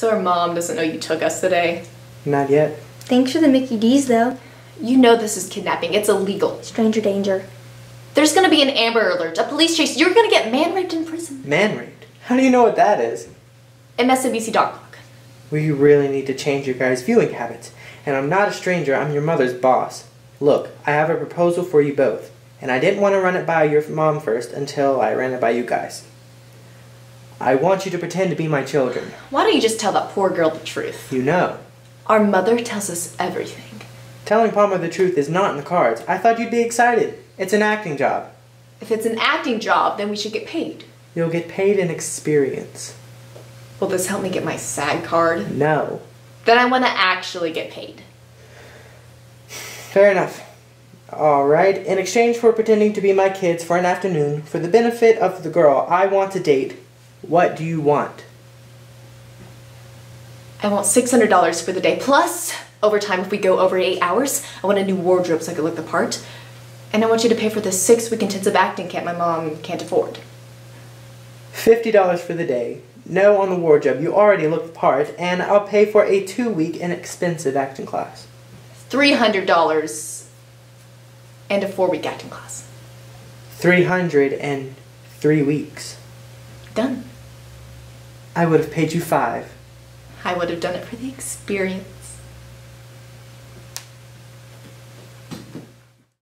So our mom doesn't know you took us today. Not yet. Thanks for the Mickey D's, though. You know this is kidnapping. It's illegal. Stranger danger. There's gonna be an Amber Alert, a police chase. You're gonna get man raped in prison. Man raped? How do you know what that is? MSNBC dog clock. We really need to change your guys' viewing habits. And I'm not a stranger, I'm your mother's boss. Look, I have a proposal for you both. And I didn't want to run it by your mom first until I ran it by you guys. I want you to pretend to be my children. Why don't you just tell that poor girl the truth? You know. Our mother tells us everything. Telling Palmer the truth is not in the cards. I thought you'd be excited. It's an acting job. If it's an acting job, then we should get paid. You'll get paid in experience. Will this help me get my SAG card? No. Then I want to actually get paid. Fair enough. Alright, in exchange for pretending to be my kids for an afternoon, for the benefit of the girl I want to date, what do you want? I want $600 for the day, plus overtime if we go over eight hours. I want a new wardrobe so I can look the part. And I want you to pay for the six week intensive acting camp my mom can't afford. $50 for the day. No on the wardrobe. You already look the part, and I'll pay for a two week inexpensive acting class. $300 and a four week acting class. 303 weeks. Done. I would have paid you five. I would have done it for the experience.